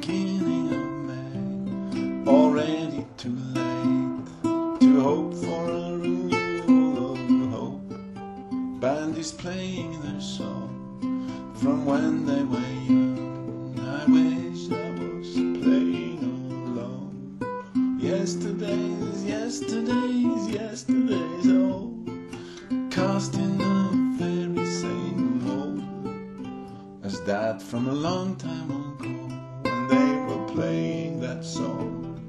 beginning of May. Already too late to hope for a renewal of hope. Band is playing their song from when they were young. I wish I was playing along. Yesterday's, yesterday's, yesterday's all cast in the very same mold as that from a long time ago when they were playing that song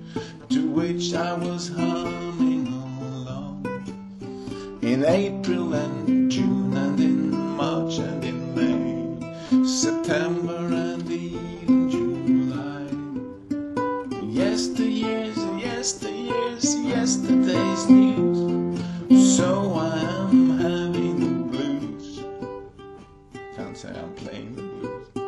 to which I was humming along in April and June and in March and in May, September and even July. Yesteryears, yesteryears, yesterday's news. So I am having the blues. Can't say I'm playing the blues.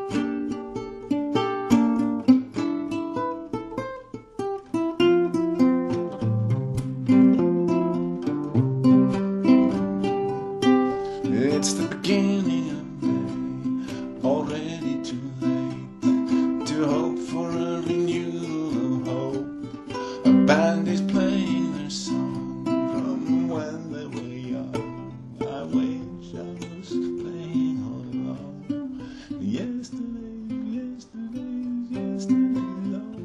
be too late to hope for a renewal of hope. A band is playing their song from when they were young. I wish I was playing all along. Yesterday, yesterday, yesterday, long.